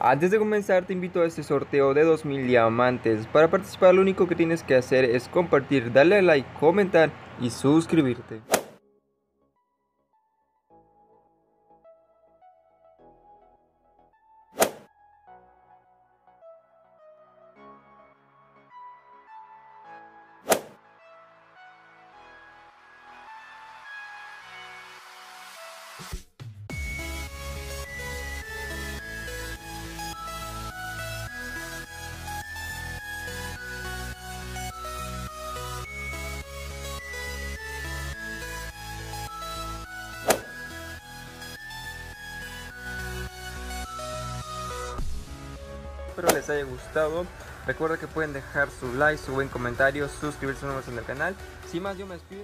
Antes de comenzar te invito a este sorteo de 2000 diamantes. Para participar lo único que tienes que hacer es compartir, darle like, comentar y suscribirte. Espero les haya gustado. Recuerda que pueden dejar su like, su buen comentario, suscribirse nuevos en el canal. Sin más, yo me despido